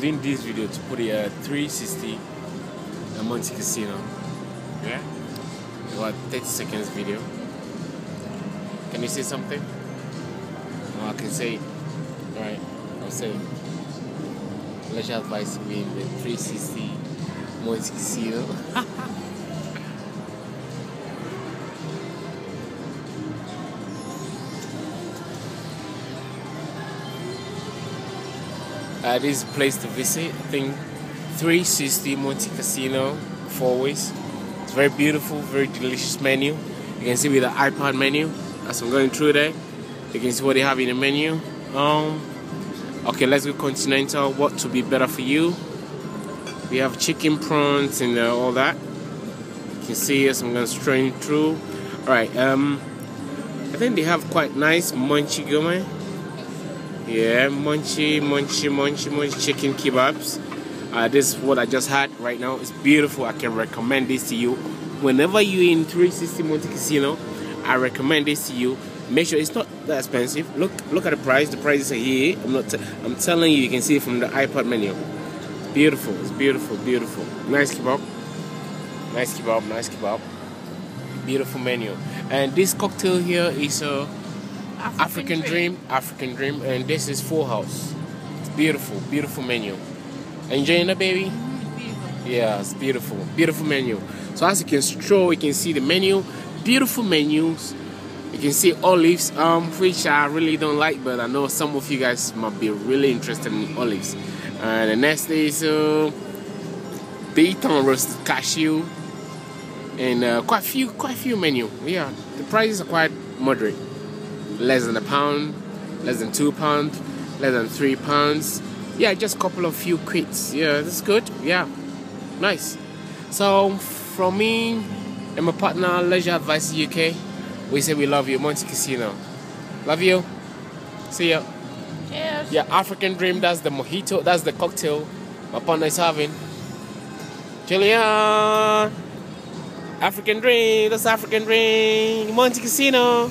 doing this video to put a uh, 360 at Monte Casino. Yeah? About 30 seconds video. Can you say something? Oh, I can say. Alright, I'll say. Leisure advice being the 360 Monte Casino. Uh, this place to visit. I think 360 Monte Casino, Fourways. It's very beautiful, very delicious menu. You can see with the iPad menu as I'm going through there. You can see what they have in the menu. Um, okay, let's go continental. What to be better for you? We have chicken prawns and uh, all that. You can see as I'm going straight through. All right. Um, I think they have quite nice munchy gourmet. Yeah, munchy, munchy, munchy, munchy chicken kebabs. Uh, this is what I just had right now. It's beautiful. I can recommend this to you. Whenever you're in 360 Monte Casino, I recommend this to you. Make sure it's not that expensive. Look, look at the price. The prices are here. I'm not. I'm telling you, you can see it from the iPad menu. It's beautiful. It's beautiful, beautiful. Nice kebab. Nice kebab. Nice kebab. Beautiful menu. And this cocktail here is a. Uh, African, African dream. dream. African Dream, and this is Full House. It's beautiful, beautiful menu. Enjoying the baby? Beautiful. Yeah, it's beautiful, beautiful menu. So as you can stroll, you can see the menu, beautiful menus. You can see olives, um, which I really don't like, but I know some of you guys might be really interested in olives. And the next is uh, Baytown roasted cashew, and uh, quite few, quite a few menu. Yeah, the prices are quite moderate less than a pound, less than two pounds, less than three pounds. Yeah, just a couple of few quids. Yeah, that's good. Yeah, nice. So from me and my partner Leisure Advice UK, we say we love you, Monte Casino. Love you. See ya. Cheers. Yeah, African Dream. That's the mojito. That's the cocktail my partner is having. Julian. African Dream. That's African Dream. Monte Casino.